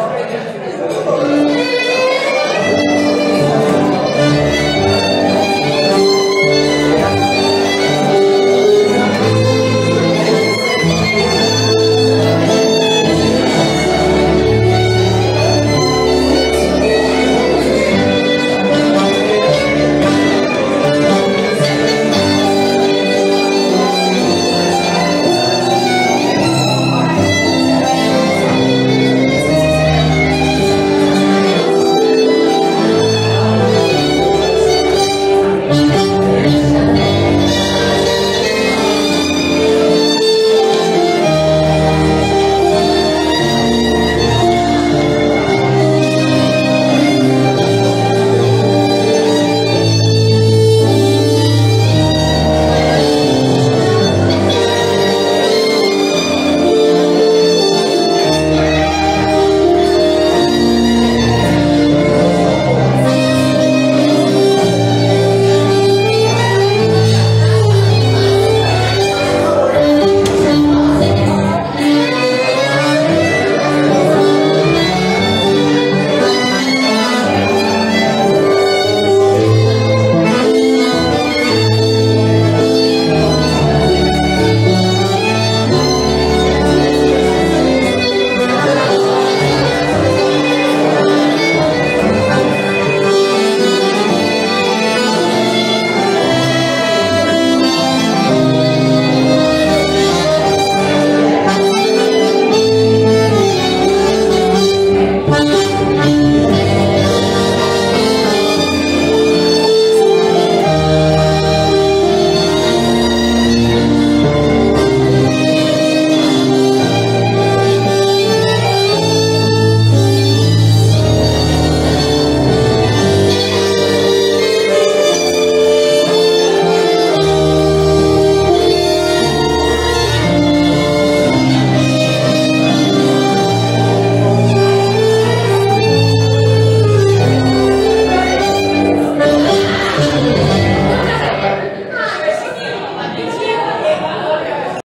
Obrigado.